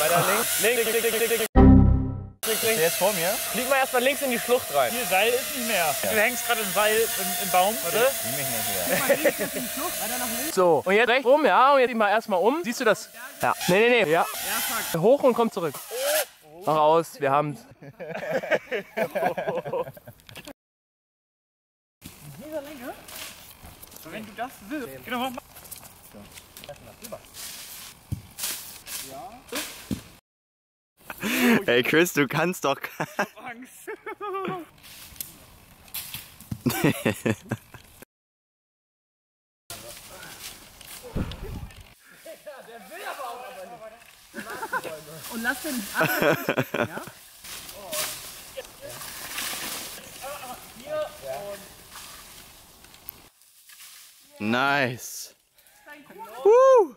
Weiter links. Links, links, links, links, links. Der ist vor mir. Flieg mal erstmal links in die Schlucht rein. Hier Seil ist nicht mehr. Du hängst gerade im Seil im, im Baum. Warte. Sieh mich nicht hier. So, und jetzt rechts rum, ja, und jetzt mal erstmal um. Siehst du das? Ja. Nee, nee, nee, ja. Hoch und komm zurück. Noch aus, wir haben's. Wenn du das willst. Genau, mach mal. Ey Chris, du kannst doch. Angst. Und lass den ab. ja? Nice. Woo.